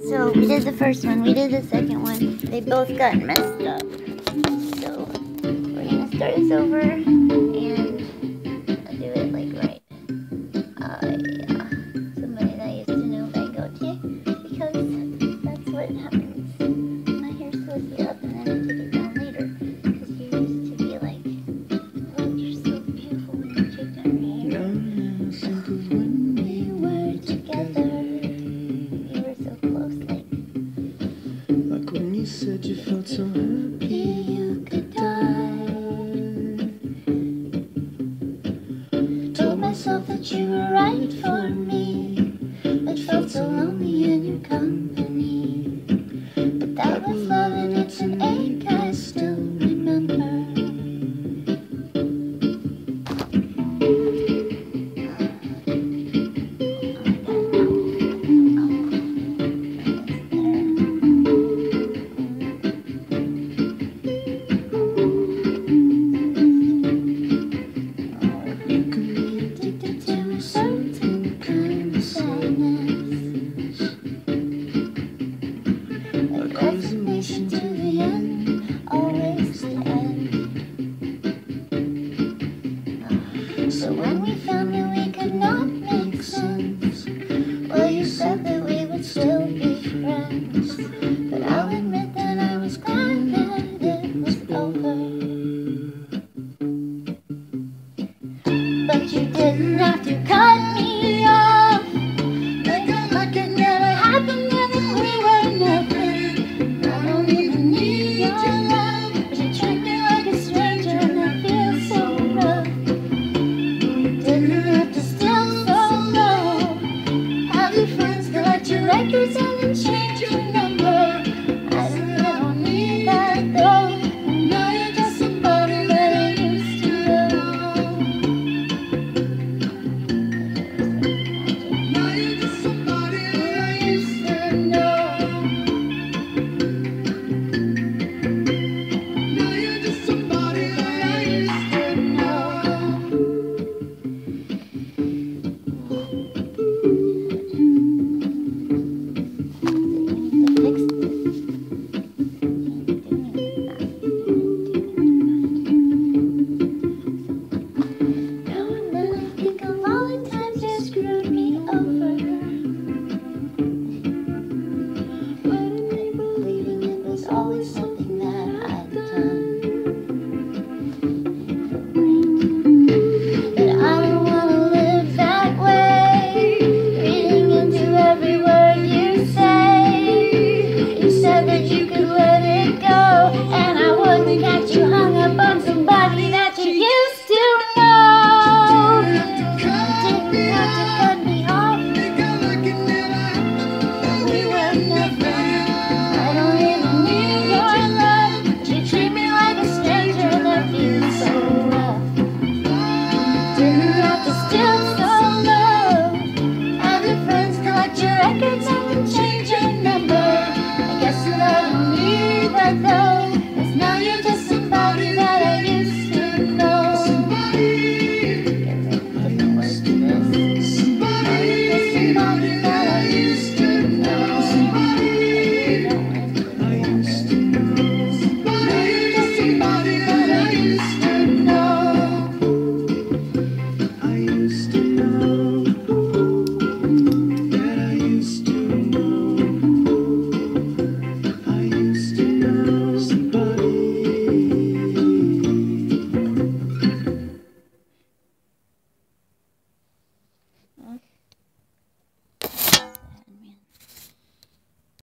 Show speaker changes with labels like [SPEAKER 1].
[SPEAKER 1] So we did the first one, we did the second one. They both got messed up. So we're gonna start this over and I'll do it like right. Uh, yeah. Somebody that used to know Van Gotye because that's what happens. You
[SPEAKER 2] said you felt so happy
[SPEAKER 1] you could die. Told myself that you were right for me, but felt so lonely in your company. But that was love and it's an didn't have to cut me off. Like, like it never happened and we were nothing. I don't even need your love. But you treat me like a stranger and so rough. Didn't have to so. Have your friends collect your records and change your. recognize.